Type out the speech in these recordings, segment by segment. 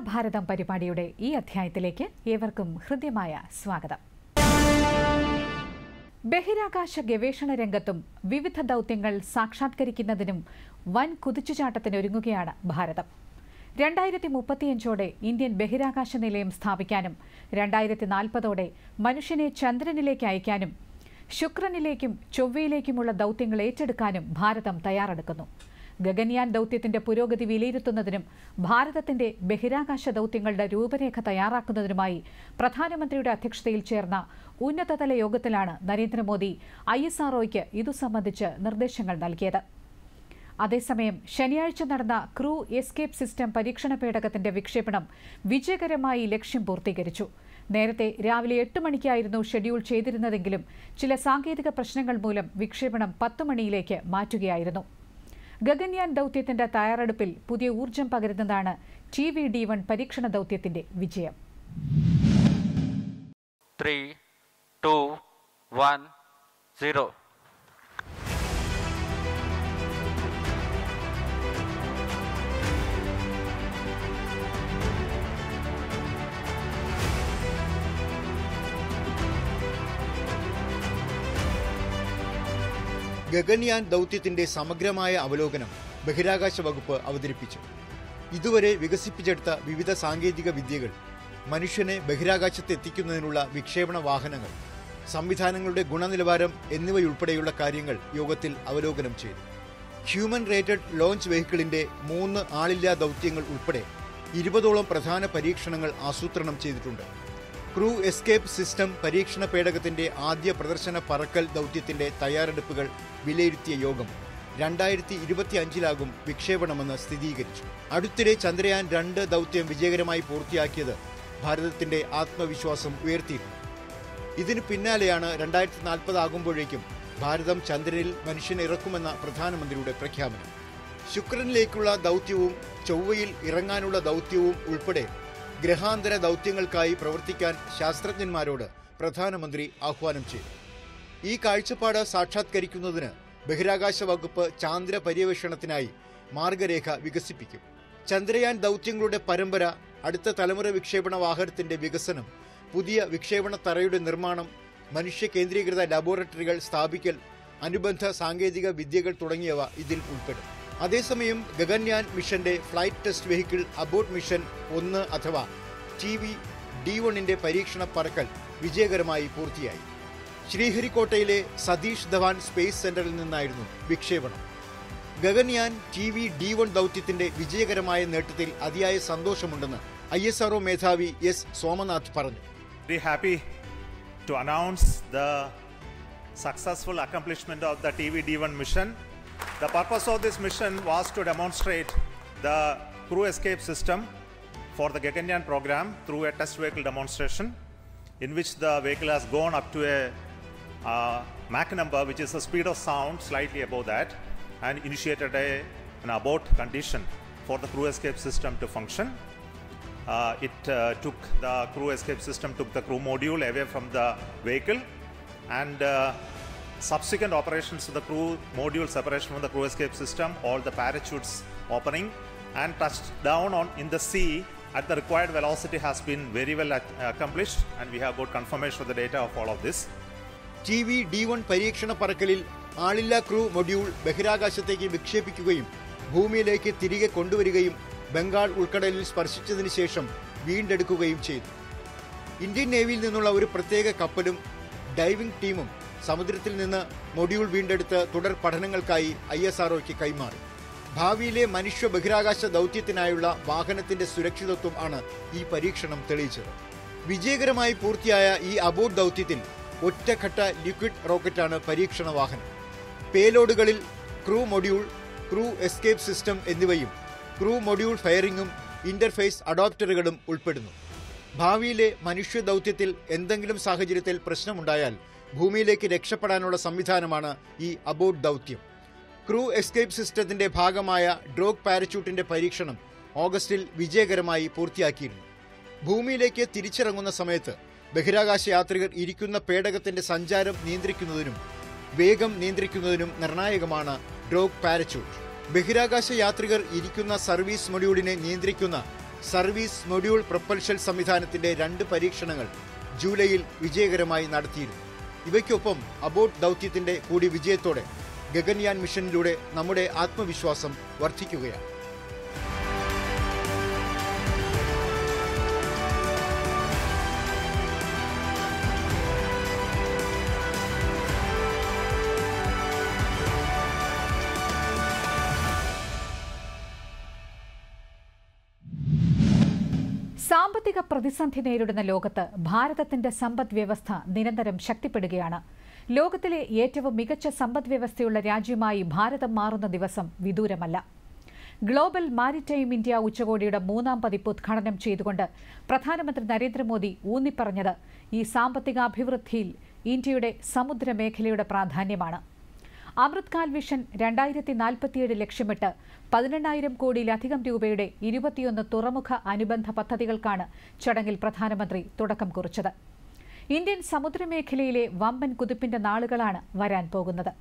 നവഭാരതം പരിപാടിയുടെ ഈ അധ്യായത്തിലേക്ക് ഏവർക്കും ഹൃദ്യമായ സ്വാഗതം. ബഹിരാകാശ ഗവേഷണ രംഗത്തും വിവിധ ദൗത്യങ്ങൾ സാക്ഷാത്കരിക്കുന്നതിനും വൻ കുതിച്ചുചാട്ടത്തിനൊരുങ്ങുകയാണ് ഭാരതം. രണ്ടായിരത്തി മുപ്പത്തിയഞ്ചോടെ ഇന്ത്യൻ ബഹിരാകാശ നിലയം സ്ഥാപിക്കാനും രണ്ടായിരത്തി നാൽപ്പതോടെ മനുഷ്യനെ ചന്ദ്രനിലേക്ക് അയക്കാനും ശുക്രനിലേക്കും ചൊവ്വയിലേക്കുമുള്ള ദൗത്യങ്ങൾ ഏറ്റെടുക്കാനും ഭാരതം തയ്യാറെടുക്കുന്നു. ഗഗൻയാൻ ദൗത്യത്തിന്റെ പുരോഗതി വിലയിരുത്തുന്നതിനും ഭാരതത്തിന്റെ ബഹിരാകാശ ദൗത്യങ്ങളുടെ രൂപരേഖ തയ്യാറാക്കുന്നതിനുമായി പ്രധാനമന്ത്രിയുടെ അധ്യക്ഷതയിൽ ചേർന്ന ഉന്നതതല യോഗത്തിലാണ് നരേന്ദ്രമോദി ഐ എസ് ആർഒയ്ക്ക് ഇതു സംബന്ധിച്ച് നിർദ്ദേശങ്ങൾ നൽകിയത്. അതേസമയം ശനിയാഴ്ച നടന്ന ക്രൂ എസ്കേപ്പ് സിസ്റ്റം പരീക്ഷണ പേടകത്തിന്റെ വിക്ഷേപണം വിജയകരമായി ലക്ഷ്യം പൂർത്തീകരിച്ചു. നേരത്തെ രാവിലെ എട്ട് മണിക്കായിരുന്നു ഷെഡ്യൂൾ ചെയ്തിരുന്നതെങ്കിലും ചില സാങ്കേതിക പ്രശ്നങ്ങൾ മൂലം വിക്ഷേപണം പത്ത് മണിയിലേക്ക് മാറ്റുകയായിരുന്നു. ഗഗൻയാൻ ദൗത്യത്തിന്റെ തയ്യാറെടുപ്പിൽ പുതിയ ഊർജം പകരുന്നതാണ് ടി വി ഡി വൺ പരീക്ഷണ ദൗത്യത്തിന്റെ വിജയം three, two, one, zero. Gaganyaan ദൗത്യത്തിന്റെ സമഗ്രമായ അവലോകനം ബഹിരാകാശ വകുപ്പ് അവതരിപ്പിച്ചു. ഇതുവരെ വികസിപ്പിച്ചെടുത്ത വിവിധ സാങ്കേതിക വിദ്യകൾ മനുഷ്യനെ ബഹിരാകാശത്ത് എത്തിക്കുന്നതിനുള്ള വിക്ഷേപണ വാഹനങ്ങൾ സംവിധാനങ്ങളുടെ ഗുണനിലവാരം എന്നിവയുൾപ്പെടെയുള്ള കാര്യങ്ങൾ യോഗത്തിൽ അവലോകനം ചെയ്തു. ഹ്യൂമൻ റേറ്റഡ് ലോഞ്ച് വെഹിക്കിളിന്റെ മൂന്ന് ആളില്ലാ ദൗത്യങ്ങൾ ഉൾപ്പെടെ ഇരുപതോളം പ്രധാന പരീക്ഷണങ്ങൾ ആസൂത്രണം ചെയ്തിട്ടുണ്ട്. ക്രൂ എസ്കേപ്പ് സിസ്റ്റം പരീക്ഷണ പേടകത്തിന്റെ ആദ്യ പ്രദർശന പറക്കൽ ദൗത്യത്തിന്റെ തയ്യാറെടുപ്പുകൾ വിലയിരുത്തിയ യോഗം രണ്ടായിരത്തി ഇരുപത്തി അഞ്ചിലാകും വിക്ഷേപണമെന്ന് സ്ഥിരീകരിച്ചു. അടുത്തിടെ ചന്ദ്രയാൻ രണ്ട് ദൗത്യം വിജയകരമായി പൂർത്തിയാക്കിയത് ഭാരതത്തിന്റെ ആത്മവിശ്വാസം ഉയർത്തിയിരുന്നു. ഇതിനു പിന്നാലെയാണ് രണ്ടായിരത്തി നാൽപ്പതാകുമ്പോഴേക്കും ഭാരതം ചന്ദ്രനിൽ മനുഷ്യനെ ഇറക്കുമെന്ന പ്രധാനമന്ത്രിയുടെ പ്രഖ്യാപനം. ശുക്രനിലേക്കുള്ള ദൗത്യവും ചൊവ്വയിൽ ഇറങ്ങാനുള്ള ദൗത്യവും ഉൾപ്പെടെ ഗ്രഹാന്തര ദൗത്യങ്ങൾക്കായി പ്രവർത്തിക്കാൻ ശാസ്ത്രജ്ഞന്മാരോട് പ്രധാനമന്ത്രി ആഹ്വാനം ചെയ്തു. ഈ കാഴ്ചപ്പാട് സാക്ഷാത്കരിക്കുന്നതിന് ബഹിരാകാശ വകുപ്പ് ചാന്ദ്ര പര്യവേഷണത്തിനായി മാർഗരേഖ വികസിപ്പിക്കും. ചന്ദ്രയാൻ ദൗത്യങ്ങളുടെ പരമ്പര അടുത്ത തലമുറ വിക്ഷേപണ വാഹനത്തിന്റെ വികസനം പുതിയ വിക്ഷേപണ തറയുടെ നിർമ്മാണം മനുഷ്യ കേന്ദ്രീകൃത ലബോറട്ടറികൾ സ്ഥാപിക്കൽ അനുബന്ധ സാങ്കേതിക വിദ്യകൾ തുടങ്ങിയവ ഇതിൽ ഉൾപ്പെടും. അതേസമയം ഗഗൻയാൻ മിഷന്റെ flight test vehicle abort mission ഒന്ന് അഥവാ ടി വി ഡി വണ്ണിന്റെ പരീക്ഷണ പറക്കൽ വിജയകരമായി പൂർത്തിയായി. ശ്രീഹരിക്കോട്ടയിലെ സതീഷ് ധവാൻ സ്പേസ് സെന്ററിൽ നിന്നായിരുന്നു വിക്ഷേപണം. Gaganyaan T V D one ദൗത്യത്തിന്റെ വിജയകരമായ നേട്ടത്തിൽ അതിയായ സന്തോഷമുണ്ടെന്ന് ഐ എസ് ആർഒ മേധാവി എസ് സോമനാഥ് പറഞ്ഞു. Very happy to announce the successful accomplishment of the TV D1 mission. The purpose of this mission was to demonstrate the crew escape system for the Gaganyaan program through a test vehicle demonstration in which the vehicle has gone up to a uh, Mach number, which is the speed of sound, slightly above that, and initiated a, an abort condition for the crew escape system to function. Uh, it uh, took the crew escape system took the crew module away from the vehicle and uh, subsequent operations of the crew module separation from the crew escape system all the parachutes opening and touched down on in the sea at the required velocity has been very well ac- accomplished and we have got confirmation of the data of all of this D one പരീക്ഷണ പറക്കലിൽ ആളില്ലാ crew module ബഹിരാകാശത്തേക്ക് വിക്ഷേപിക്കുകയും ഭൂമിയിലേക്ക് തിരികെ കൊണ്ടുവരികയും ബംഗാൾ ഉൾക്കടലിൽ സ്പർശിച്ചതിന് ശേഷം വീണ്ടെടുക്കുകയും ചെയ്തു Indian നേവിയിൽ നിന്നുള്ള ഒരു പ്രത്യേക കപ്പലും ഡൈവിംഗ് ടീമും സമുദ്രത്തിൽ നിന്ന് മൊഡ്യൂൾ വീണ്ടെടുത്ത് തുടർ പഠനങ്ങൾക്കായി ഐ എസ് ആർഒയ്ക്ക് കൈമാറി. ഭാവിയിലെ മനുഷ്യ ബഹിരാകാശ ദൗത്യത്തിനായുള്ള വാഹനത്തിന്റെ സുരക്ഷിതത്വം ആണ് ഈ പരീക്ഷണം തെളിയിച്ചത്. വിജയകരമായി പൂർത്തിയായ ഈ അബോട്ട് ദൗത്യത്തിൽ ഒറ്റഘട്ട ലിക്വിഡ് റോക്കറ്റാണ് പരീക്ഷണ വാഹനം പേലോഡുകളിൽ crew module crew escape system എന്നിവയും ക്രൂ മൊഡ്യൂൾ ഫയറിംഗും ഇന്റർഫേസ് അഡോപ്റ്ററുകളും ഉൾപ്പെടുന്നു. ഭാവിയിലെ മനുഷ്യ ദൗത്യത്തിൽ എന്തെങ്കിലും സാഹചര്യത്തിൽ പ്രശ്നമുണ്ടായാൽ ഭൂമിയിലേക്ക് രക്ഷപ്പെടാനുള്ള സംവിധാനമാണ് ഈ അബോട്ട് ദൗത്യം. ക്രൂ എസ്കേപ്പ് സിസ്റ്റത്തിന്റെ ഭാഗമായ ഡ്രോഗ് പാരച്യൂട്ടിന്റെ പരീക്ഷണം ഓഗസ്റ്റിൽ വിജയകരമായി പൂർത്തിയാക്കിയിരുന്നു. ഭൂമിയിലേക്ക് തിരിച്ചിറങ്ങുന്ന സമയത്ത് ബഹിരാകാശ യാത്രികർ ഇരിക്കുന്ന പേടകത്തിന്റെ സഞ്ചാരം നിയന്ത്രിക്കുന്നതിനും വേഗം നിയന്ത്രിക്കുന്നതിനും നിർണായകമാണ് ഡ്രോഗ് പാരച്യൂട്ട്. ബഹിരാകാശ യാത്രികർ ഇരിക്കുന്ന സർവീസ് മൊഡ്യൂളിനെ നിയന്ത്രിക്കുന്ന സർവീസ് മൊഡ്യൂൾ പ്രൊപ്പൽഷൻ സംവിധാനത്തിന്റെ രണ്ട് പരീക്ഷണങ്ങൾ ജൂലൈയിൽ വിജയകരമായി നടത്തിയിരുന്നു. ഇവയ്ക്കൊപ്പം അബോട്ട് ദൗത്യത്തിന്റെ കൂടി വിജയത്തോടെ ഗഗൻയാൻ മിഷനിലൂടെ നമ്മുടെ ആത്മവിശ്വാസം വർദ്ധിക്കുകയാണ്. സാമ്പത്തിക പ്രതിസന്ധി നേരിടുന്ന ലോകത്ത് ഭാരതത്തിന്റെ സമ്പദ് വ്യവസ്ഥ നിരന്തരം ശക്തിപ്പെടുകയാണ്. ലോകത്തിലെ ഏറ്റവും മികച്ച സമ്പദ് വ്യവസ്ഥയുള്ള രാജ്യമായി ഭാരതം മാറുന്ന ദിവസം വിദൂരമല്ല. ഗ്ലോബൽ മാരിടൈം ഇന്ത്യ ഉച്ചകോടിയുടെ മൂന്നാം പതിപ്പ് ഉദ്ഘാടനം ചെയ്തുകൊണ്ട് പ്രധാനമന്ത്രി നരേന്ദ്രമോദി ഊന്നിപ്പറഞ്ഞത് ഈ സാമ്പത്തികാഭിവൃദ്ധിയിൽ ഇന്ത്യയുടെ സമുദ്രമേഖലയുടെ പ്രാധാന്യമാണ്. അമൃത്കാൽ വിഷൻ രണ്ടായിരത്തി നാൽപ്പത്തിയേഴ് ലക്ഷ്യമിട്ട് പതിനെണ്ണായിരം കോടിയിലധികം രൂപയുടെ ഇരുപത്തിയൊന്ന് തുറമുഖ അനുബന്ധ പദ്ധതികൾക്കാണ് ചടങ്ങിൽ പ്രധാനമന്ത്രി തുടക്കം കുറിച്ചത്. ഇന്ത്യൻ സമുദ്രമേഖലയിലെ വമ്പൻ കുതിപ്പിന്റെ നാളുകളാണ് വരാൻ പോകുന്നത്.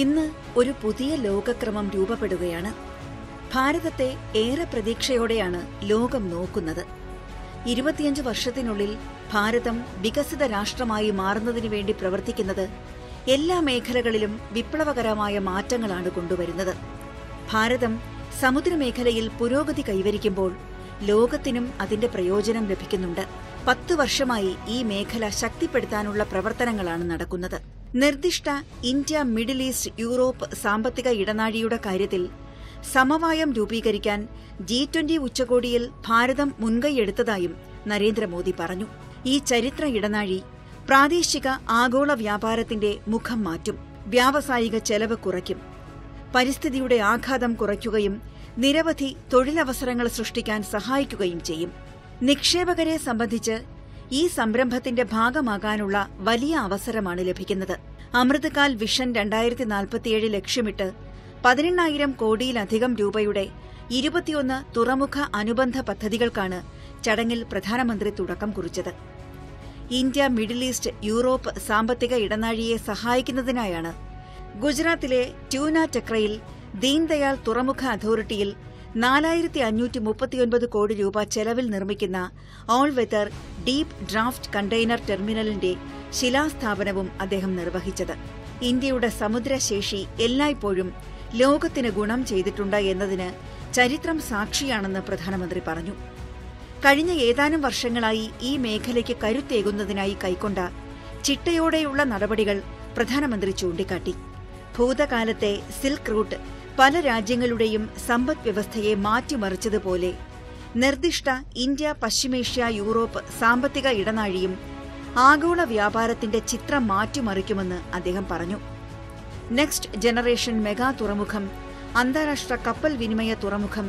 ഇന്ന് ഒരു പുതിയ ലോകക്രമം രൂപപ്പെടുകയാണ്. ഭാരതത്തെ ഏറെ പ്രതീക്ഷയോടെയാണ് ലോകം നോക്കുന്നത്. ഇരുപത്തിയഞ്ച് വർഷത്തിനുള്ളിൽ ഭാരതം വികസിത രാഷ്ട്രമായി മാറുന്നതിനു വേണ്ടി പ്രവർത്തിക്കുന്നത് എല്ലാ മേഖലകളിലും വിപ്ലവകരമായ മാറ്റങ്ങളാണ് കൊണ്ടുവരുന്നത്. ഭാരതം സമുദ്രമേഖലയിൽ പുരോഗതി കൈവരിക്കുമ്പോൾ ലോകത്തിനും അതിന്റെ പ്രയോജനം ലഭിക്കുന്നുണ്ട്. പത്ത് വർഷമായി ഈ മേഖല ശക്തിപ്പെടുത്താനുള്ള പ്രവർത്തനങ്ങളാണ് നടക്കുന്നത്. നിർദ്ദിഷ്ട ഇന്ത്യ മിഡിൽ ഈസ്റ്റ് യൂറോപ്പ് സാമ്പത്തിക ഇടനാഴിയുടെ കാര്യത്തിൽ സമവായം രൂപീകരിക്കാൻ ജി ട്വന്റി ഉച്ചകോടിയിൽ ഭാരതം മുൻകൈയെടുത്തതായും നരേന്ദ്രമോദി പറഞ്ഞു. ഈ ചരിത്ര ഇടനാഴി പ്രാദേശിക ആഗോള വ്യാപാരത്തിന്റെ മുഖം മാറ്റും വ്യാവസായിക ചെലവ് കുറയ്ക്കും പരിസ്ഥിതിയുടെ ആഘാതം കുറയ്ക്കുകയും നിരവധി തൊഴിലവസരങ്ങൾ സൃഷ്ടിക്കാൻ സഹായിക്കുകയും ചെയ്യും. നിക്ഷേപകരെ സംബന്ധിച്ച് ഈ സംരംഭത്തിന്റെ ഭാഗമാകാനുള്ള വലിയ അവസരമാണ് ലഭിക്കുന്നത്. അമൃതകാൽ വിഷൻ രണ്ടായിരത്തി നാൽപ്പത്തിയേഴ് ലക്ഷ്യമിട്ട് പതിനെണ്ണായിരം കോടിയിലധികം രൂപയുടെ ഇരുപത്തിയൊന്ന് തുറമുഖ അനുബന്ധ പദ്ധതികൾക്കാണ് ചടങ്ങിൽ പ്രധാനമന്ത്രി തുടക്കം കുറിച്ചത്. ഇന്ത്യ മിഡിൽ ഈസ്റ്റ് യൂറോപ്പ് സാമ്പത്തിക ഇടനാഴിയെ സഹായിക്കുന്നതിനായാണ് ഗുജറാത്തിലെ ട്യൂന ടെക്രയിൽ ദീൻദയാൽ തുറമുഖ അതോറിറ്റിയിൽ നാലായിരത്തി അഞ്ഞൂറ്റി മുപ്പത്തിയൊൻപത് കോടി രൂപ ചെലവിൽ നിർമ്മിക്കുന്ന all weather deep draft container ടെർമിനലിന്റെ ശിലാസ്ഥാപനവും അദ്ദേഹം നിർവഹിച്ചത്. ഇന്ത്യയുടെ സമുദ്രശേഷി എല്ലായ്പ്പോഴും ലോകത്തിന് ഗുണം ചെയ്തിട്ടുണ്ട് എന്നതിന് ചരിത്രം സാക്ഷിയാണെന്ന് പ്രധാനമന്ത്രി പറഞ്ഞു. കഴിഞ്ഞ ഏതാനും വർഷങ്ങളായി ഈ മേഖലയ്ക്ക് കരുത്തേകുന്നതിനായി കൈക്കൊണ്ട ചിട്ടയോടെയുള്ള നടപടികൾ പ്രധാനമന്ത്രി ചൂണ്ടിക്കാട്ടി. ഭൂതകാലത്തെ സിൽക്ക് റൂട്ട് പല രാജ്യങ്ങളുടെയും സമ്പദ് വ്യവസ്ഥയെ മാറ്റിമറിച്ചതുപോലെ നിർദ്ദിഷ്ട ഇന്ത്യ പശ്ചിമേഷ്യ യൂറോപ്പ് സാമ്പത്തിക ഇടനാഴിയും ആഗോള വ്യാപാരത്തിന്റെ ചിത്രം മാറ്റിമറിക്കുമെന്ന് അദ്ദേഹം പറഞ്ഞു. നെക്സ്റ്റ് ജനറേഷൻ മെഗാ തുറമുഖം അന്താരാഷ്ട്ര കപ്പൽ വിനിമയ തുറമുഖം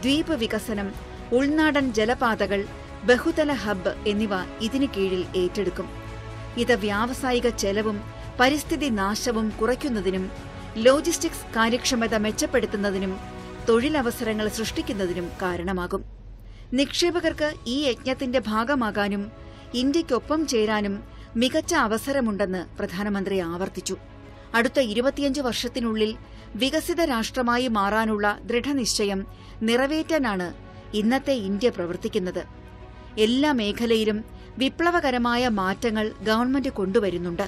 ദ്വീപ് വികസനം ഉൾനാടൻ ജലപാതകൾ ബഹുതല ഹബ്ബ് എന്നിവ ഇതിനു കീഴിൽ ഏറ്റെടുക്കും. ഇത് വ്യാവസായിക ചെലവും പരിസ്ഥിതി നാശവും കുറയ്ക്കുന്നതിനും ലോജിസ്റ്റിക്സ് കാര്യക്ഷമത മെച്ചപ്പെടുത്തുന്നതിനും തൊഴിലവസരങ്ങൾ സൃഷ്ടിക്കുന്നതിനും കാരണമാകും. നിക്ഷേപകർക്ക് ഈ യജ്ഞത്തിന്റെ ഭാഗമാകാനും ഇന്ത്യയ്ക്കൊപ്പം ചേരാനും മികച്ച അവസരമുണ്ടെന്ന് പ്രധാനമന്ത്രി ആവർത്തിച്ചു. അടുത്ത ഇരുപത്തിയഞ്ച് വർഷത്തിനുള്ളിൽ വികസിത രാഷ്ട്രമായി മാറാനുള്ള ദൃഢനിശ്ചയം നിറവേറ്റാനാണ് ഇന്നത്തെ ഇന്ത്യ പ്രവർത്തിക്കുന്നത്. എല്ലാ മേഖലയിലും വിപ്ലവകരമായ മാറ്റങ്ങൾ ഗവൺമെന്റ് കൊണ്ടുവരുന്നുണ്ട്.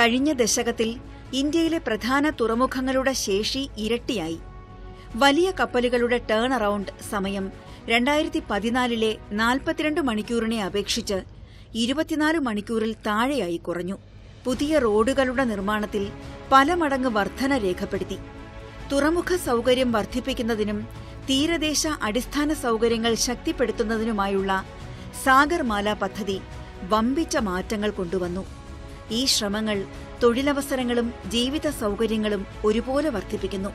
കഴിഞ്ഞ ദശകത്തിൽ ഇന്ത്യയിലെ പ്രധാന തുറമുഖങ്ങളുടെ ശേഷി ഇരട്ടിയായി. വലിയ കപ്പലുകളുടെ ടേൺ അറൌണ്ട് സമയം രണ്ടായിരത്തി പതിനാലിലെ നാൽപ്പത്തിരണ്ട് മണിക്കൂറിനെ അപേക്ഷിച്ച് ഇരുപത്തിനാല് മണിക്കൂറിൽ താഴെയായി കുറഞ്ഞു. പുതിയ റോഡുകളുടെ നിർമ്മാണത്തിൽ പല മടങ്ങ് വർധന രേഖപ്പെടുത്തി. തുറമുഖ സൗകര്യം വർദ്ധിപ്പിക്കുന്നതിനും തീരദേശ അടിസ്ഥാന സൗകര്യങ്ങൾ ശക്തിപ്പെടുത്തുന്നതിനുമായുള്ള സാഗർമാല പദ്ധതി വമ്പിച്ച മാറ്റങ്ങൾ കൊണ്ടുവന്നു. ഈ ശ്രമങ്ങൾ തൊഴിലവസരങ്ങളും ജീവിത സൗകര്യങ്ങളും ഒരുപോലെ വർദ്ധിപ്പിക്കുന്നു.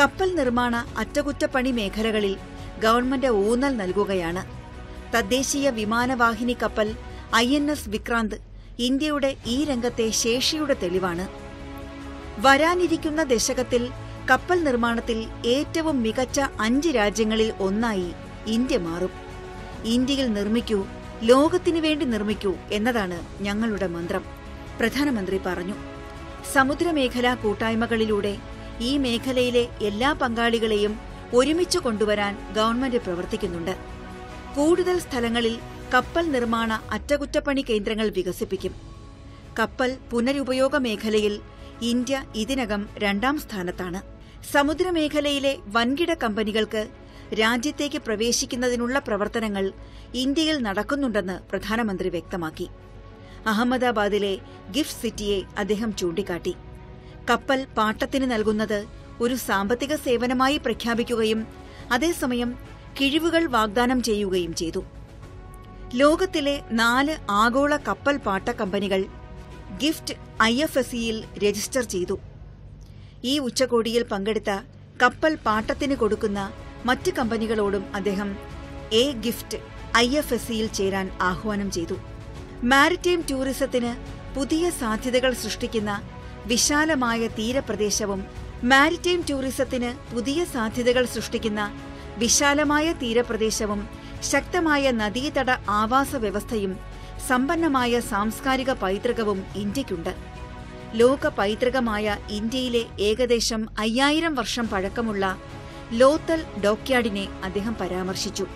കപ്പൽ നിർമ്മാണ അറ്റകുറ്റപ്പണി മേഖലകളിൽ ഗവൺമെന്റ് ഊന്നൽ നൽകുകയാണ്. തദ്ദേശീയ വിമാനവാഹിനി കപ്പൽ ഐ എൻ എസ് വിക്രാന്ത് ഇന്ത്യയുടെ ഈ രംഗത്തെ ശേഷിയുടെ തെളിവാണ്. വരാനിരിക്കുന്ന ദശകത്തിൽ കപ്പൽ നിർമ്മാണത്തിൽ ഏറ്റവും മികച്ച അഞ്ച് രാജ്യങ്ങളിൽ ഒന്നായി ഇന്ത്യ മാറും. ഇന്ത്യയിൽ നിർമ്മിക്കൂ ലോകത്തിനു വേണ്ടി നിർമ്മിക്കൂ എന്നതാണ് ഞങ്ങളുടെ മന്ത്രം. പ്രധാനമന്ത്രി പറഞ്ഞു. സമുദ്രമേഖലാ കൂട്ടായ്മകളിലൂടെ ഈ മേഖലയിലെ എല്ലാ പങ്കാളികളെയും ഒരുമിച്ച് കൊണ്ടുവരാൻ ഗവൺമെന്റ് പ്രവർത്തിക്കുന്നുണ്ട്. കൂടുതൽ സ്ഥലങ്ങളിൽ കപ്പൽ നിർമ്മാണ അറ്റകുറ്റപ്പണി കേന്ദ്രങ്ങൾ വികസിപ്പിക്കും. കപ്പൽ പുനരുപയോഗ മേഖലയിൽ ഇന്ത്യ ഇതിനകം രണ്ടാം സ്ഥാനത്താണ്. സമുദ്രമേഖലയിലെ വൻകിട കമ്പനികൾക്ക് രാജ്യത്തേക്ക് പ്രവേശിക്കുന്നതിനുള്ള പ്രവർത്തനങ്ങൾ ഇന്ത്യയിൽ നടക്കുന്നുണ്ടെന്ന് പ്രധാനമന്ത്രി വ്യക്തമാക്കി. അഹമ്മദാബാദിലെ ഗിഫ്റ്റ് സിറ്റിയെ അദ്ദേഹം ചൂണ്ടിക്കാട്ടി. കപ്പൽ പാട്ടത്തിന് നൽകുന്നത് ഒരു സാമ്പത്തിക സേവനമായി പ്രഖ്യാപിക്കുകയും അതേസമയം കിഴിവുകൾ വാഗ്ദാനം ചെയ്യുകയും ചെയ്തു. ലോകത്തിലെ നാല് ആഗോള കപ്പൽ പാട്ട കമ്പനികൾ ഗിഫ്റ്റ് ഐ എഫ് എസ് സിയിൽ രജിസ്റ്റർ ചെയ്തു. ഈ ഉച്ചകോടിയിൽ പങ്കെടുത്ത കപ്പൽ പാട്ടത്തിന് കൊടുക്കുന്ന മറ്റ് കമ്പനികളോടും അദ്ദേഹം A gift I F S സിയിൽ ചേരാൻ ആഹ്വാനം ചെയ്തു. മാരിടൈം ടൂറിസത്തിന് പുതിയ സാധ്യതകൾ സൃഷ്ടിക്കുന്ന വിശാലമായ തീരപ്രദേശവും മാരിടൈം ടൂറിസത്തിന് പുതിയ സാധ്യതകൾ സൃഷ്ടിക്കുന്ന വിശാലമായ തീരപ്രദേശവും ശക്തമായ നദീതട ആവാസ വ്യവസ്ഥയും സമ്പന്നമായ സാംസ്കാരിക പൈതൃകവും ഇന്ത്യയ്ക്കുണ്ട്. ലോക പൈതൃകമായ ഇന്ത്യയിലെ ഏകദേശം അയ്യായിരം വർഷം പഴക്കമുള്ള ലോത്തൽ ഡോക്യാർഡിനെ അദ്ദേഹം പരാമർശിച്ചു.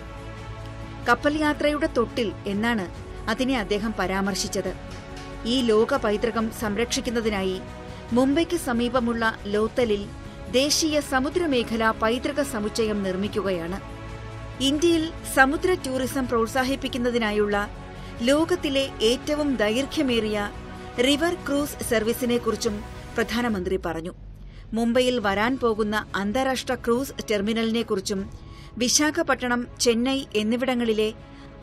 കപ്പൽ യാത്രയുടെ തൊട്ടിൽ എന്നാണ് അതിനെ അദ്ദേഹം പരാമർശിച്ചത്. ഈ ലോക പൈതൃകം സംരക്ഷിക്കുന്നതിനായി മുംബൈക്ക് സമീപമുള്ള ലോത്തലിൽ ദേശീയ സമുദ്രമേഖല പൈതൃക സമുച്ചയം നിർമ്മിക്കുകയാണ്. ഇന്ത്യയിൽ സമുദ്ര ടൂറിസം പ്രോത്സാഹിപ്പിക്കുന്നതിനായുള്ള ലോകത്തിലെ ഏറ്റവും ദൈർഘ്യമേറിയ റിവർ ക്രൂസ് സർവീസിനെക്കുറിച്ചും പ്രധാനമന്ത്രി പറഞ്ഞു. മുംബൈയിൽ വരാൻ പോകുന്ന അന്താരാഷ്ട്ര ക്രൂസ് ടെർമിനലിനെക്കുറിച്ചും വിശാഖപട്ടണം ചെന്നൈ എന്നിവിടങ്ങളിലെ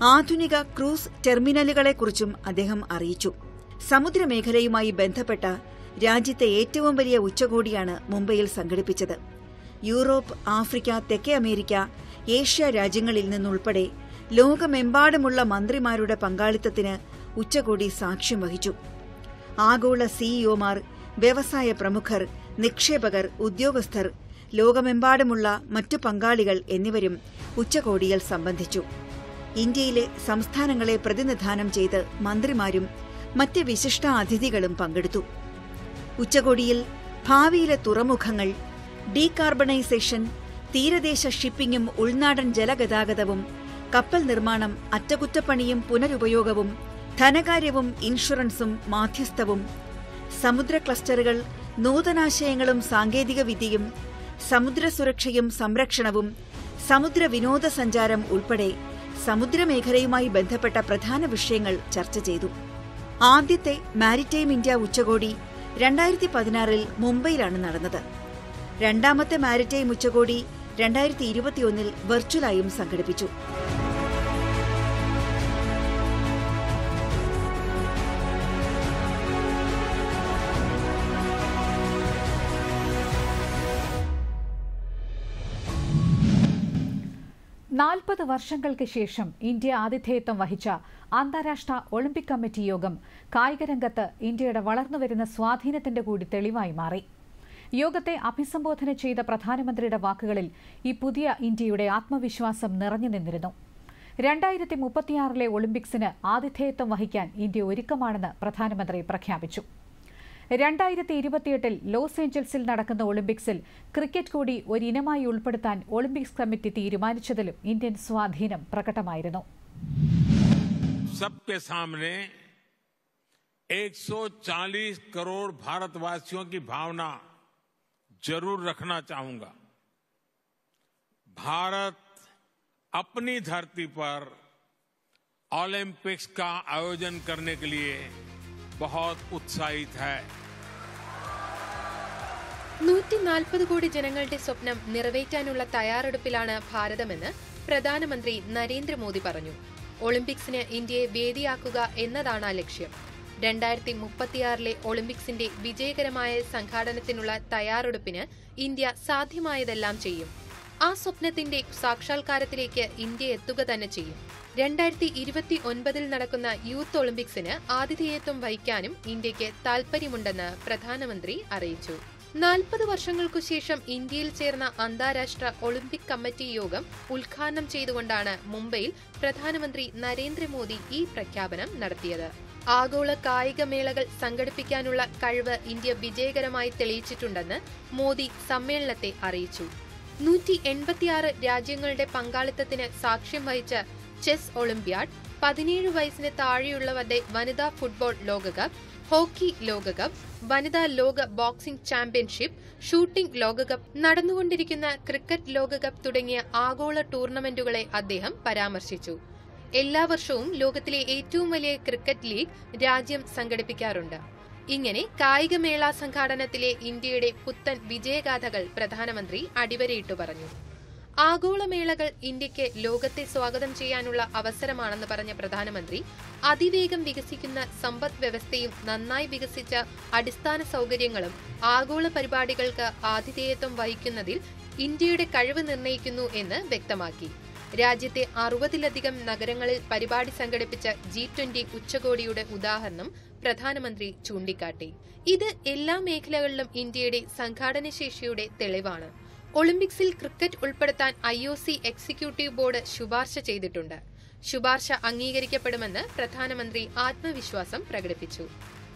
ആധുനിക ക്രൂസ് ടെർമിനലുകളെക്കുറിച്ചും അദ്ദേഹം അറിയിച്ചു. സമുദ്രമേഖലയുമായി ബന്ധപ്പെട്ട രാജ്യത്തെ ഏറ്റവും വലിയ ഉച്ചകോടിയാണ് മുംബൈയിൽ സംഘടിപ്പിച്ചത്. യൂറോപ്പ് ആഫ്രിക്ക തെക്കേ അമേരിക്ക ഏഷ്യ രാജ്യങ്ങളിൽ നിന്നുൾപ്പെടെ ലോകമെമ്പാടുമുള്ള മന്ത്രിമാരുടെ പങ്കാളിത്തത്തിന് ഉച്ചകോടി സാക്ഷ്യം വഹിച്ചു. ആഗോള സിഇഒമാർ വ്യവസായ പ്രമുഖർ നിക്ഷേപകർ ഉദ്യോഗസ്ഥർ ലോകമെമ്പാടുമുള്ള മറ്റു പങ്കാളികൾ എന്നിവരും ഉച്ചകോടിയിൽ സംബന്ധിച്ചു. ഇന്ത്യയിലെ സംസ്ഥാനങ്ങളെ പ്രതിനിധാനം ചെയ്ത് മന്ത്രിമാരും മറ്റ് വിശിഷ്ട അതിഥികളും പങ്കെടുത്തു. ഉച്ചകോടിയിൽ ഭാവിയിലെ തുറമുഖങ്ങൾ ഡീകാർബണൈസേഷൻ തീരദേശ ഷിപ്പിംഗും ഉൾനാടൻ ജലഗതാഗതവും കപ്പൽ നിർമ്മാണം അറ്റകുറ്റപ്പണിയും പുനരുപയോഗവും ധനകാര്യവും ഇൻഷുറൻസും മാധ്യസ്ഥവും സമുദ്ര ക്ലസ്റ്ററുകൾ നൂതനാശയങ്ങളും സാങ്കേതികവിദ്യയും സമുദ്ര സുരക്ഷയും സംരക്ഷണവും സമുദ്ര വിനോദസഞ്ചാരം ഉൾപ്പെടെ സമുദ്രമേഖലയുമായി ബന്ധപ്പെട്ട പ്രധാന വിഷയങ്ങൾ ചർച്ച ചെയ്തു. ആദ്യത്തെ മാരിടൈം ഇന്ത്യ ഉച്ചകോടി രണ്ടായിരത്തി പതിനാറിൽ മുംബൈയിലാണ് നടന്നത്. രണ്ടാമത്തെ മാരിടൈം ഉച്ചകോടി രണ്ടായിരത്തി ഇരുപത്തിയൊന്നിൽ വെർച്വലായും സംഘടിപ്പിച്ചു. നാൽപ്പത് വർഷങ്ങൾക്ക് ശേഷം ഇന്ത്യ ആതിഥേയത്വം വഹിച്ച അന്താരാഷ്ട്ര ഒളിമ്പിക് കമ്മിറ്റി യോഗം കായികരംഗത്ത് ഇന്ത്യയുടെ വളർന്നുവരുന്ന സ്വാധീനത്തിന്റെ കൂടി തെളിവായി മാറി. യോഗത്തെ അഭിസംബോധന ചെയ്ത പ്രധാനമന്ത്രിയുടെ വാക്കുകളിൽ ഈ പുതിയ ഇന്ത്യയുടെ ആത്മവിശ്വാസം നിറഞ്ഞു നിന്നിരുന്നു. രണ്ടായിരത്തി മുപ്പത്തിയാറിലെ ഒളിമ്പിക്സിന് ആതിഥേയത്വം വഹിക്കാൻ ഇന്ത്യ ഒരുക്കമാണെന്ന് പ്രധാനമന്ത്രി പ്രഖ്യാപിച്ചു. രണ്ടായിരത്തി ഇരുപത്തിയെട്ടിൽ ലോസ് ഏഞ്ചൽസിൽ നടക്കുന്ന ഒളിമ്പിക്സിൽ ക്രിക്കറ്റ് കൂടി ഒരിനമായി ഉൾപ്പെടുത്താൻ ഒളിമ്പിക്സ് കമ്മിറ്റി തീരുമാനിച്ചതിലും ഇന്ത്യൻ സ്വാധീനം പ്രകടമായിരുന്നു सबके सामने 140 करोड़ भारतवासियों की भावना जरूर रखना चाहूंगा भारत अपनी धरती पर ओलंपिक्स का आयोजन करने के लिए बहुत उत्साहित है നൂറ്റി നാൽപ്പത് കോടി ജനങ്ങളുടെ സ്വപ്നം നിറവേറ്റാനുള്ള തയ്യാറെടുപ്പിലാണ് ഭാരതമെന്ന് പ്രധാനമന്ത്രി നരേന്ദ്രമോദി പറഞ്ഞു ഒളിമ്പിക്സിന് ഇന്ത്യയെ വേദിയാക്കുക എന്നതാണ് ആ ലക്ഷ്യം രണ്ടായിരത്തി മുപ്പത്തിയാറിലെ ഒളിമ്പിക്സിന്റെ വിജയകരമായ സംഘാടനത്തിനുള്ള തയ്യാറെടുപ്പിന് ഇന്ത്യ സാധ്യമായതെല്ലാം ചെയ്യും ആ സ്വപ്നത്തിന്റെ സാക്ഷാത്കാരത്തിലേക്ക് ഇന്ത്യ എത്തുക തന്നെ ചെയ്യും രണ്ടായിരത്തി ഇരുപത്തി ഒൻപതിൽ നടക്കുന്ന യൂത്ത് ഒളിമ്പിക്സിന് ആതിഥേയത്വം വഹിക്കാനും ഇന്ത്യയ്ക്ക് താൽപര്യമുണ്ടെന്ന് പ്രധാനമന്ത്രി അറിയിച്ചു. നാൽപ്പത് വർഷങ്ങൾക്കു ശേഷം ഇന്ത്യയിൽ ചേർന്ന അന്താരാഷ്ട്ര ഒളിമ്പിക് കമ്മിറ്റി യോഗം ഉദ്ഘാടനം ചെയ്തുകൊണ്ടാണ് മുംബൈയിൽ പ്രധാനമന്ത്രി നരേന്ദ്രമോദി ഈ പ്രഖ്യാപനം നടത്തിയത്. ആഗോള കായിക മേളകൾ സംഘടിപ്പിക്കാനുള്ള കഴിവ് ഇന്ത്യ വിജയകരമായി തെളിയിച്ചിട്ടുണ്ടെന്ന് മോദി സമ്മേളനത്തെ അറിയിച്ചു. നൂറ്റി എൺപത്തിയാറ് രാജ്യങ്ങളുടെ പങ്കാളിത്തത്തിന് സാക്ഷ്യം വഹിച്ച ചെസ് ഒളിമ്പ്യാഡ് പതിനേഴ് വയസ്സിന് താഴെയുള്ളവരുടെ വനിതാ ഫുട്ബോൾ ലോകകപ്പ് ഹോക്കി ലോകകപ്പ് വനിതാ ലോക ബോക്സിംഗ് ചാമ്പ്യൻഷിപ്പ് ഷൂട്ടിംഗ് ലോകകപ്പ് നടന്നുകൊണ്ടിരിക്കുന്ന ക്രിക്കറ്റ് ലോകകപ്പ് തുടങ്ങിയ ആഗോള ടൂർണമെന്റുകളെ അദ്ദേഹം പരാമർശിച്ചു. എല്ലാ വർഷവും ലോകത്തിലെ ഏറ്റവും വലിയ ക്രിക്കറ്റ് ലീഗ് രാജ്യം സംഘടിപ്പിക്കാറുണ്ട്. ഇങ്ങനെ കായികമേള സംഘാടനത്തിലെ ഇന്ത്യയുടെ പുത്തൻ വിജയഗാഥകൾ പ്രധാനമന്ത്രി അടിവരയിട്ടു പറഞ്ഞു. ആഗോളമേളകൾ ഇന്ത്യയ്ക്ക് ലോകത്തെ സ്വാഗതം ചെയ്യാനുള്ള അവസരമാണെന്ന് പറഞ്ഞ പ്രധാനമന്ത്രി അതിവേഗം വികസിക്കുന്ന സമ്പദ് വ്യവസ്ഥയും നന്നായി വികസിച്ച അടിസ്ഥാന സൗകര്യങ്ങളും ആഗോള പരിപാടികൾക്ക് ആതിഥേയത്വം വഹിക്കുന്നതിൽ ഇന്ത്യയുടെ കഴിവ് നിർണയിക്കുന്നു എന്ന് വ്യക്തമാക്കി. രാജ്യത്തെ അറുപതിലധികം നഗരങ്ങളിൽ പരിപാടി സംഘടിപ്പിച്ച ജി ട്വന്റി ഉച്ചകോടിയുടെ ഉദാഹരണം പ്രധാനമന്ത്രി ചൂണ്ടിക്കാട്ടി. ഇത് എല്ലാ മേഖലകളിലും ഇന്ത്യയുടെ സംഘാടനശേഷിയുടെ തെളിവാണ്. ഒളിമ്പിക്സിൽ ക്രിക്കറ്റ് ഉൾപ്പെടുത്താൻ I O C executive board ശുപാർശ ചെയ്തിട്ടുണ്ട്. ശുപാർശ അംഗീകരിക്കപ്പെടുമെന്ന് പ്രധാനമന്ത്രി ആത്മവിശ്വാസം പ്രകടിപ്പിച്ചു.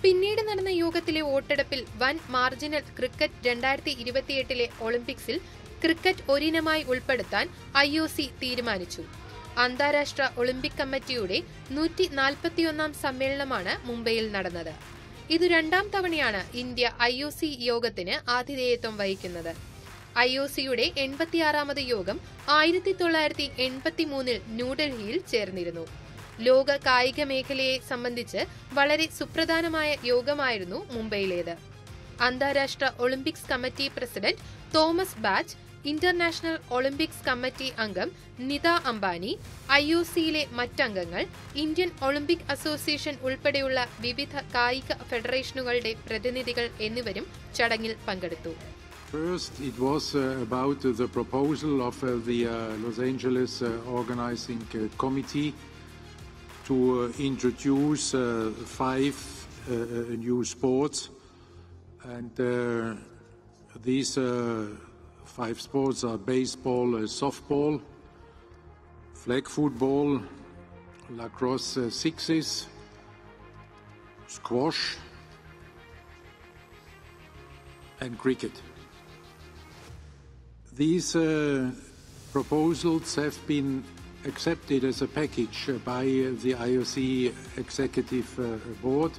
പിന്നീട് നടന്ന യോഗത്തിലെ വോട്ടെടുപ്പിൽ വൻ മാർജിനൽ ക്രിക്കറ്റ് രണ്ടായിരത്തി ഇരുപത്തിയെട്ടിലെ ഒളിമ്പിക്സിൽ ക്രിക്കറ്റ് ഒരിനമായി ഉൾപ്പെടുത്താൻ ഐ ഒ സി തീരുമാനിച്ചു. അന്താരാഷ്ട്ര ഒളിമ്പിക് കമ്മിറ്റിയുടെ നൂറ്റി നാൽപ്പത്തിയൊന്നാം സമ്മേളനമാണ് മുംബൈയിൽ നടന്നത്. ഇത് രണ്ടാം തവണയാണ് ഇന്ത്യ ഐ യോഗത്തിന് ആതിഥേയത്വം വഹിക്കുന്നത്. ഐ ഒ സിയുടെ എൺപത്തിയാറാമത് യോഗം ആയിരത്തി തൊള്ളായിരത്തി എൺപത്തി മൂന്നിൽ ന്യൂഡൽഹിയിൽ ചേർന്നിരുന്നു. ലോക കായിക മേഖലയെ സംബന്ധിച്ച് വളരെ സുപ്രധാനമായ യോഗമായിരുന്നു മുംബൈയിലേത്. അന്താരാഷ്ട്ര Olympics committee president Thomas Bach international Olympics committee അംഗം നിത അംബാനി ഐ ഒ സിയിലെ മറ്റംഗങ്ങൾ ഇന്ത്യൻ ഒളിമ്പിക് അസോസിയേഷൻ ഉൾപ്പെടെയുള്ള വിവിധ കായിക ഫെഡറേഷനുകളുടെ പ്രതിനിധികൾ എന്നിവരും ചടങ്ങിൽ പങ്കെടുത്തു. First, it was uh, about uh, the proposal of uh, the uh, Los Angeles uh, Organizing uh, Committee to introduce five new sports. And these five sports are baseball, softball, flag football, lacrosse sixes, squash, and cricket. These uh, proposals have been accepted as a package by the IOC Executive uh, Board.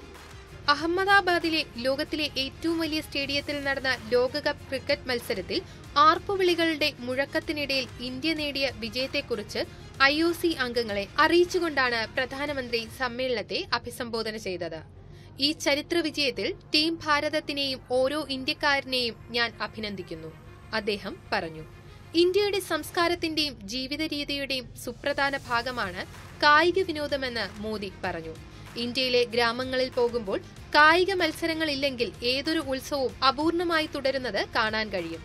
അഹമ്മദാബാദിലെ ലോകത്തിലെ ഏറ്റവും വലിയ സ്റ്റേഡിയത്തിൽ നടന്ന ലോകകപ്പ് cricket മത്സരത്തിൽ ആർപ്പുവിളികളുടെ മുഴക്കത്തിനിടയിൽ India നേടിയ വിജയത്തെക്കുറിച്ച് I O C അംഗങ്ങളെ അറിയിച്ചുകൊണ്ടാണ് പ്രധാനമന്ത്രി സമ്മേളനത്തെ അഭിസംബോധന ചെയ്തത് ഈ ചരിത്ര വിജയത്തിൽ ടീം ഭാരതത്തിനെയും ഓരോ ഇന്ത്യക്കാരനെയും ഞാൻ അഭിനന്ദിക്കുന്നു അദ്ദേഹം പറഞ്ഞു. ഇന്ത്യയുടെ സംസ്കാരത്തിന്റെയും ജീവിത രീതിയുടെയും സുപ്രധാന ഭാഗമാണ് കായിക വിനോദമെന്ന് മോദി പറഞ്ഞു. ഇന്ത്യയിലെ ഗ്രാമങ്ങളിൽ പോകുമ്പോൾ കായിക മത്സരങ്ങളില്ലെങ്കിൽ ഏതൊരു ഉത്സവവും അപൂർണമായി തുടരുന്നത് കാണാൻ കഴിയും.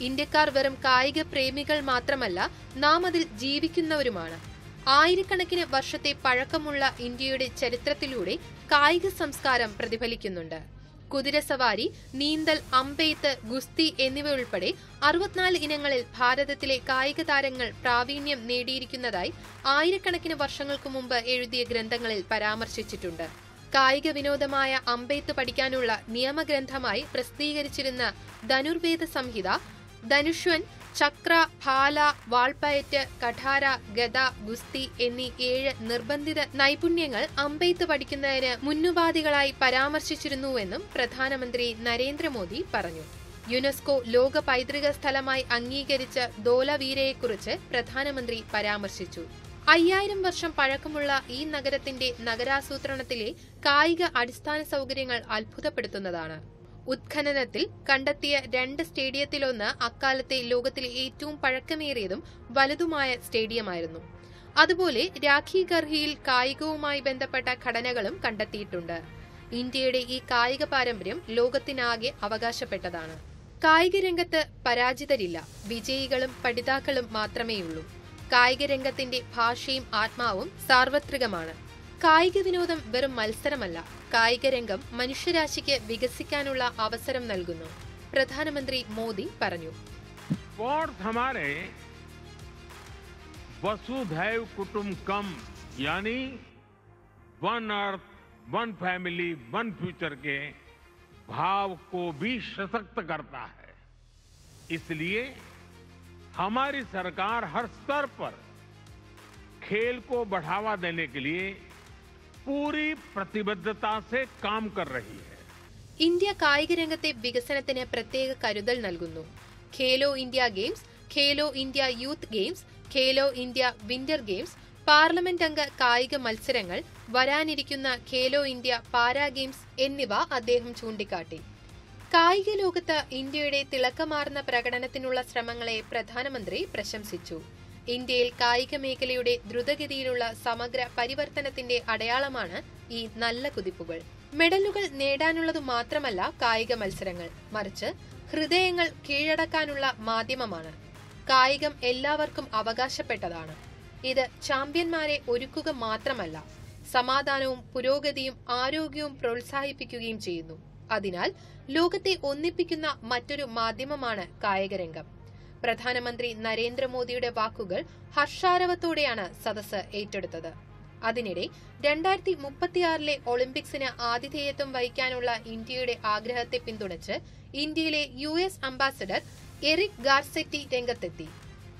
ഇന്ത്യക്കാർ വെറും കായിക പ്രേമികൾ മാത്രമല്ല നാം അതിൽ ജീവിക്കുന്നവരുമാണ്. ആയിരക്കണക്കിന് വർഷത്തെ പഴക്കമുള്ള ഇന്ത്യയുടെ ചരിത്രത്തിലൂടെ കായിക സംസ്കാരം പ്രതിഫലിക്കുന്നുണ്ട്. കുതിരസവാരി നീന്തൽ അമ്പെയ്ത്ത് ഗുസ്തി എന്നിവയുൾപ്പെടെ അറുപത്തിനാല് ഇനങ്ങളിൽ ഭാരതത്തിലെ കായിക താരങ്ങൾ പ്രാവീണ്യം നേടിയിരിക്കുന്നതായി ആയിരക്കണക്കിന് വർഷങ്ങൾക്ക് മുമ്പ് എഴുതിയ ഗ്രന്ഥങ്ങളിൽ പരാമർശിച്ചിട്ടുണ്ട്. കായിക വിനോദമായ അമ്പെയ്ത്ത് പഠിക്കാനുള്ള നിയമഗ്രന്ഥമായി പ്രസിദ്ധീകരിച്ചിരുന്ന ധനുർവേദ സംഹിത ധനുഷ്വൻ ചക്ര ഭാല വാൾപയറ്റ് കഠാര ഗദ ഗുസ്തി എന്നീ ഏഴ് നിർബന്ധിത നൈപുണ്യങ്ങൾ അമ്പെയ്ത്ത് പഠിക്കുന്നതിന് മുന്നുപാധികളായി പരാമർശിച്ചിരുന്നുവെന്നും പ്രധാനമന്ത്രി നരേന്ദ്രമോദി പറഞ്ഞു. യുനെസ്കോ ലോക പൈതൃക സ്ഥലമായി അംഗീകരിച്ച ദോലവീരയെക്കുറിച്ച് പ്രധാനമന്ത്രി പരാമർശിച്ചു. അയ്യായിരം വർഷം പഴക്കമുള്ള ഈ നഗരത്തിന്റെ നഗരാസൂത്രണത്തിലെ കായിക അടിസ്ഥാന സൗകര്യങ്ങൾ അത്ഭുതപ്പെടുത്തുന്നതാണ്. ഉത്ഖനനത്തിൽ കണ്ടെത്തിയ രണ്ട് സ്റ്റേഡിയത്തിലൊന്ന് അക്കാലത്തെ ലോകത്തിലെ ഏറ്റവും പഴക്കമേറിയതും വലുതുമായ സ്റ്റേഡിയമായിരുന്നു. അതുപോലെ രാഖി ഗർഹിയിൽ കായികവുമായി ബന്ധപ്പെട്ട ഘടനകളും കണ്ടെത്തിയിട്ടുണ്ട്. ഇന്ത്യയുടെ ഈ കായിക പാരമ്പര്യം ലോകത്തിനാകെ അവകാശപ്പെട്ടതാണ്. കായിക രംഗത്ത് പരാജിതരില്ല. വിജയികളും പഠിതാക്കളും മാത്രമേയുള്ളൂ. കായിക രംഗത്തിന്റെ ഭാഷയും ആത്മാവും സാർവത്രികമാണ്. കായിക വിനോദം വെറും മത്സരമല്ല കായിക രംഗം മനുഷ്യരാശിക്ക് വികസിക്കാനുള്ള അവസരം നൽകുന്നു പ്രധാനമന്ത്രി മോദി പറഞ്ഞു स्पोर्ट्स हमारे वसुधैव कुटुंबकम यानी one earth one family one future के भाव को भी सशक्त करता है इसलिए हमारी सरकार हर स्तर पर खेल को बढ़ावा देने के लिए പൂരി പ്രതിബദ്ധത കാം കർ രഹി ഹൈ ഇന്ത്യ കായിക രംഗത്തെ വികസനത്തിന് പ്രത്യേക കരുതൽ നൽകുന്നു. Khelo India games Khelo India youth games Khelo India winter games parliament അംഗ കായിക മത്സരങ്ങൾ വരാനിരിക്കുന്ന ഖേലോ ഇന്ത്യ പാരാ ഗെയിംസ് എന്നിവ അദ്ദേഹം ചൂണ്ടിക്കാട്ടി. കായിക ലോകത്ത് ഇന്ത്യയുടെ തിളക്കമാർന്ന പ്രകടനത്തിനുള്ള ശ്രമങ്ങളെ പ്രധാനമന്ത്രി പ്രശംസിച്ചു. ഇന്ത്യയിൽ കായിക മേഖലയുടെ ദ്രുതഗതിയിലുള്ള സമഗ്ര പരിവർത്തനത്തിന്റെ അടയാളമാണ് ഈ നല്ല കുതിപ്പുകൾ. മെഡലുകൾ നേടാനുള്ളതു മാത്രമല്ല കായിക മത്സരങ്ങൾ. മറിച്ച് ഹൃദയങ്ങൾ കീഴടക്കാനുള്ള മാധ്യമമാണ്. കായികം എല്ലാവർക്കും അവകാശപ്പെട്ടതാണ്. ഇത് ചാമ്പ്യന്മാരെ ഒരുക്കുക മാത്രമല്ല സമാധാനവും പുരോഗതിയും ആരോഗ്യവും പ്രോത്സാഹിപ്പിക്കുകയും ചെയ്യുന്നു. അതിനാൽ ലോകത്തെ ഒന്നിപ്പിക്കുന്ന മറ്റൊരു മാധ്യമമാണ് കായികരംഗം. പ്രധാനമന്ത്രി നരേന്ദ്രമോദിയുടെ വാക്കുകൾ ഹർഷാരവത്തോടെയാണ് സദസ് ഏറ്റെടുത്തത്. അതിനിടെ രണ്ടായിരത്തി മുപ്പത്തിയാറിലെ ഒളിമ്പിക്സിന് ആതിഥേയത്വം വഹിക്കാനുള്ള ഇന്ത്യയുടെ ആഗ്രഹത്തെ പിന്തുണച്ച് ഇന്ത്യയിലെ U S ambassador Eric Garcetti രംഗത്തെത്തി.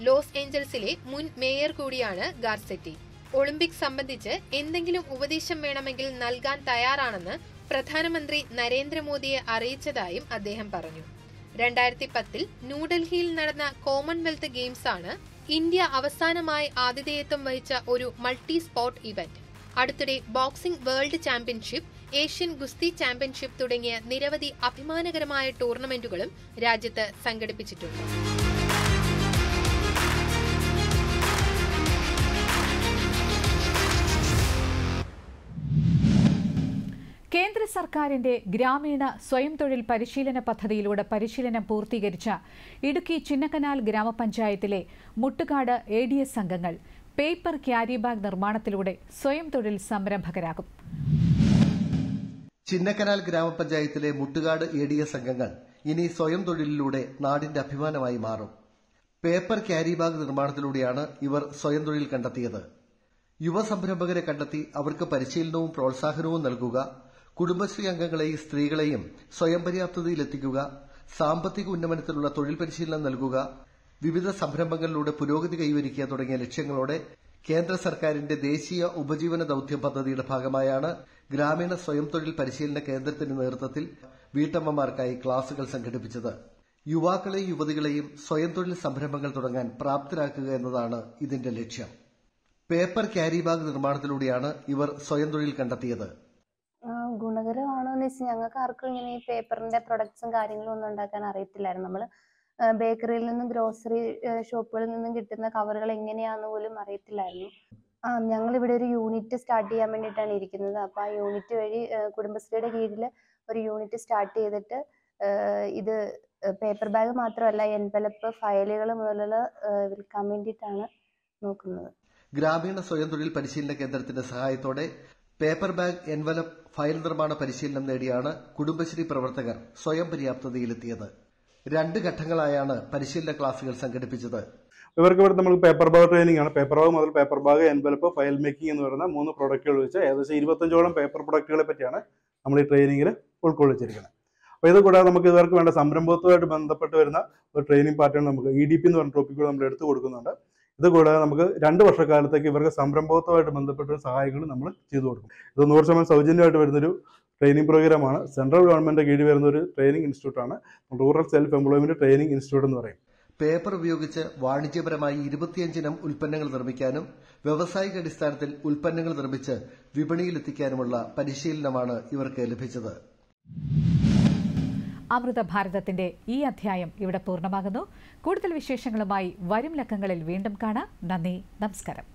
ലോസ് ഏഞ്ചൽസിലെ മുൻ മേയർ കൂടിയാണ് ഗാർസെറ്റി. ഒളിമ്പിക്സ് സംബന്ധിച്ച് എന്തെങ്കിലും ഉപദേശം വേണമെങ്കിൽ നൽകാൻ തയ്യാറാണെന്ന് പ്രധാനമന്ത്രി നരേന്ദ്രമോദിയെ അറിയിച്ചതായും അദ്ദേഹം പറഞ്ഞു. രണ്ടായിരത്തി പത്തിൽ ന്യൂഡൽഹിയിൽ നടന്ന കോമൺവെൽത്ത് ഗെയിംസാണ് ഇന്ത്യ അവസാനമായി ആതിഥേയത്വം വഹിച്ച ഒരു മൾട്ടി സ്പോർട്ട് ഇവന്റ്. അടുത്തിടെ ബോക്സിംഗ് വേൾഡ് ചാമ്പ്യൻഷിപ്പ് ഏഷ്യൻ ഗുസ്തി ചാമ്പ്യൻഷിപ്പ് തുടങ്ങിയ നിരവധി അഭിമാനകരമായ ടൂർണമെന്റുകളും രാജ്യത്ത് സംഘടിപ്പിച്ചിട്ടുണ്ട്. കേന്ദ്ര സർക്കാരിന്റെ ഗ്രാമീണ സ്വയം തൊഴിൽ പരിശീലന പദ്ധതിയിലൂടെ പരിശീലനം പൂർത്തീകരിച്ച ഇടുക്കി ചിന്നക്കനാൽ ഗ്രാമപഞ്ചായത്തിലെ മുട്ടുകാട് എ ഡി എസ് അംഗങ്ങൾ പേപ്പർ ക്യാരി ബാഗ് നിർമ്മാണത്തിലൂടെ സ്വയം തൊഴിൽ സംരംഭകരാകും. ചിന്നക്കനാൽ ഗ്രാമപഞ്ചായത്തിലെ മുട്ടുകാട് എ ഡി എസ് അംഗങ്ങൾ ഇനി സ്വയം തൊഴിലിലൂടെ നാടിന്റെ അഭിമാനമായി മാറും. പേപ്പർ ക്യാരി ബാഗ് നിർമ്മാണത്തിലൂടെയാണ് ഇവർ സ്വയം തൊഴിൽ കണ്ടെത്തിയത്. യുവ സംരംഭകരെ കണ്ടെത്തി അവർക്ക് പരിശീലനവും പ്രോത്സാഹനവും നൽകുക കുടുംബശ്രീ അംഗങ്ങളെയും സ്ത്രീകളെയും സ്വയം പര്യാപ്തതയിലെത്തിക്കുക സാമ്പത്തിക ഉന്നമനത്തിനുള്ള തൊഴിൽ പരിശീലനം നൽകുക വിവിധ സംരംഭങ്ങളിലൂടെ പുരോഗതി കൈവരിക്കുക തുടങ്ങിയ ലക്ഷ്യങ്ങളോടെ കേന്ദ്ര സർക്കാരിന്റെ ദേശീയ ഉപജീവന ദൌത്യം പദ്ധതിയുടെ ഭാഗമായാണ് ഗ്രാമീണ സ്വയം തൊഴിൽ പരിശീലന കേന്ദ്രത്തിന്റെ നേതൃത്വത്തിൽ വീട്ടമ്മമാർക്കായി ക്ലാസുകൾ സംഘടിപ്പിച്ചത്. യുവാക്കളെയും യുവതികളെയും സ്വയം തൊഴിൽ സംരംഭങ്ങൾ തുടങ്ങാൻ പ്രാപ്തരാക്കുക എന്നതാണ് ഇതിന്റെ ലക്ഷ്യം. പേപ്പർ ക്യാരി ബാഗ് നിർമ്മാണത്തിലൂടെയാണ് ഇവർ സ്വയം തൊഴിൽ കണ്ടെത്തിയത്. ഗുണകരമാണോ എന്ന് വെച്ചാൽ ഞങ്ങൾക്ക് ആർക്കും ഇങ്ങനെ ഈ പേപ്പറിന്റെ പ്രൊഡക്ട്സും കാര്യങ്ങളും ഒന്നും ഉണ്ടാക്കാൻ അറിയത്തില്ലായിരുന്നു. നമ്മൾ ബേക്കറിയിൽ നിന്നും ഗ്രോസറി ഷോപ്പുകളിൽ നിന്നും കിട്ടുന്ന കവറുകൾ എങ്ങനെയാണെന്ന് പോലും അറിയത്തില്ലായിരുന്നു. ആ ഞങ്ങൾ ഇവിടെ ഒരു യൂണിറ്റ് സ്റ്റാർട്ട് ചെയ്യാൻ വേണ്ടിയിട്ടാണ് ഇരിക്കുന്നത്. അപ്പോൾ ആ യൂണിറ്റ് വഴി കുടുംബശ്രീയുടെ കീഴിൽ ഒരു യൂണിറ്റ് സ്റ്റാർട്ട് ചെയ്തിട്ട് ഇത് പേപ്പർ ബാഗ് മാത്രമല്ല എൻവലപ്പ് ഫയലുകൾ മുതലുള്ള വിൽക്കാൻ വേണ്ടിയിട്ടാണ് നോക്കുന്നത്. ഗ്രാമീണ സ്വയം തൊഴിൽ പരിശീലന കേന്ദ്രത്തിന്റെ സഹായത്തോടെ പേപ്പർ ബാഗ് എൻവലപ്പ് ഫയൽ നിർമ്മാണ പരിശീലനം നേടിയാണ് കുടുംബശ്രീ പ്രവർത്തകർ സ്വയം പര്യാപ്തതയിലെത്തിയത്. രണ്ട് ഘട്ടങ്ങളായാണ് പരിശീലന ക്ലാസുകൾ സംഘടിപ്പിച്ചത്. ഇവർക്ക് ഇവിടെ നമ്മൾ പേപ്പർ ബാഗ് ട്രെയിനിങ് ആണ്. പേപ്പർ ബാഗ് മുതൽ paper bag envelope file making എന്ന് പറയുന്ന മൂന്ന് പ്രൊഡക്റ്റുകൾ വെച്ച് ഏകദേശം ഇരുപത്തഞ്ചോളം പേപ്പർ പ്രൊഡക്റ്റുകളെ പറ്റിയാണ് നമ്മൾ ഈ ട്രെയിനിങ്ങിൽ ഉൾക്കൊള്ളിച്ചിരിക്കുന്നത്. അപ്പോൾ ഇത് കൂടാതെ നമുക്ക് ഇവർക്ക് വേണ്ട സംരംഭത്വമായിട്ട് ബന്ധപ്പെട്ട് വരുന്ന ഒരു ട്രെയിനിങ് പാറ്റേൺ നമുക്ക് ഇ ഡി പി എന്ന് പറഞ്ഞ ടോപ്പിക്കുകൾ നമ്മൾ എടുത്തു കൊടുക്കുന്നുണ്ട്. ഇത് കൂടാതെ നമുക്ക് രണ്ട് വർഷക്കാലത്തേക്ക് ഇവർക്ക് സംരംഭത്വമായിട്ട് ബന്ധപ്പെട്ട സഹായങ്ങൾ നമ്മൾ ചെയ്തു കൊടുക്കും. ഇത് നൂറ് ശതമാനം സൗജന്യമായിട്ട് വരുന്നൊരു ട്രെയിനിങ് പ്രോഗ്രാമാണ് സെൻട്രൽ ഗവൺമെന്റ് കീഴിൽ വരുന്ന ഒരു training ഇൻസ്റ്റിറ്റ്യൂട്ടാണ് rural self employment training institute എന്ന് പറയും. പേപ്പർ ഉപയോഗിച്ച് വാണിജ്യപരമായി ഇരുപത്തിയഞ്ചിനം ഉൽപ്പന്നങ്ങൾ നിർമ്മിക്കാനും വ്യവസായിക അടിസ്ഥാനത്തിൽ ഉൽപ്പന്നങ്ങൾ നിർമ്മിച്ച് വിപണിയിലെത്തിക്കാനുമുള്ള പരിശീലനമാണ് ഇവർക്ക് ലഭിച്ചത്. അമൃത ഭാരതത്തിന്റെ ഈ അധ്യായം ഇവിടെ പൂർണമാകുന്നു. കൂടുതൽ വിശേഷങ്ങളുമായി വരും ലക്കങ്ങളിൽ വീണ്ടും കാണാം. നന്ദി നമസ്കാരം.